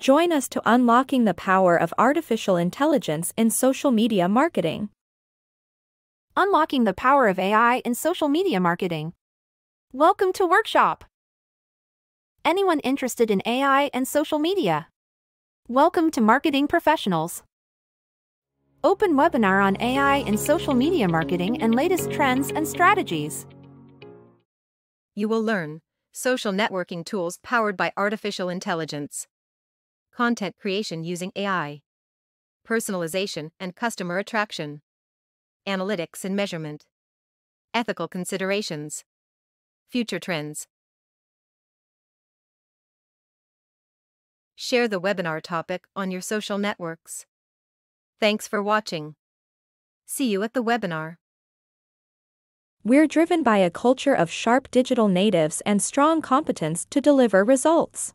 Join us to unlocking the power of artificial intelligence in social media marketing. Unlocking the power of AI in social media marketing. Welcome to Workshop. Anyone interested in AI and social media? Welcome to Marketing Professionals. Open webinar on AI in social media marketing and latest trends and strategies. You will learn social networking tools powered by artificial intelligence, content creation using AI, personalization and customer attraction, analytics and measurement, ethical considerations, future trends. Share the webinar topic on your social networks. Thanks for watching. See you at the webinar. We're driven by a culture of sharp digital natives and strong competence to deliver results.